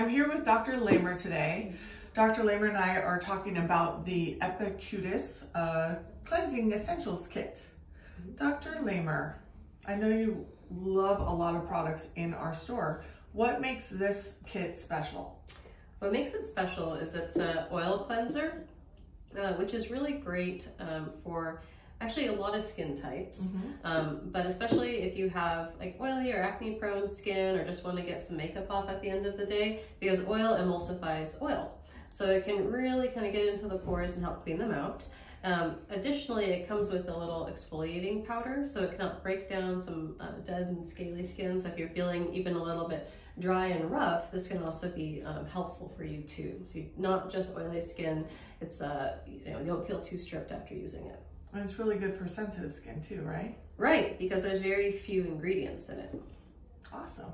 I'm here with Dr. Lehmer today. Dr. Lehmer and I are talking about the Epicutis uh, Cleansing Essentials Kit. Dr. Lehmer, I know you love a lot of products in our store. What makes this kit special? What makes it special is it's an oil cleanser, uh, which is really great um, for actually a lot of skin types, mm -hmm. um, but especially if you have like oily or acne prone skin or just want to get some makeup off at the end of the day because oil emulsifies oil. So it can really kind of get into the pores and help clean them out. Um, additionally, it comes with a little exfoliating powder, so it can help break down some uh, dead and scaly skin. So if you're feeling even a little bit dry and rough, this can also be um, helpful for you too. So not just oily skin, it's uh, you know you don't feel too stripped after using it. And it's really good for sensitive skin too, right? Right, because there's very few ingredients in it. Awesome.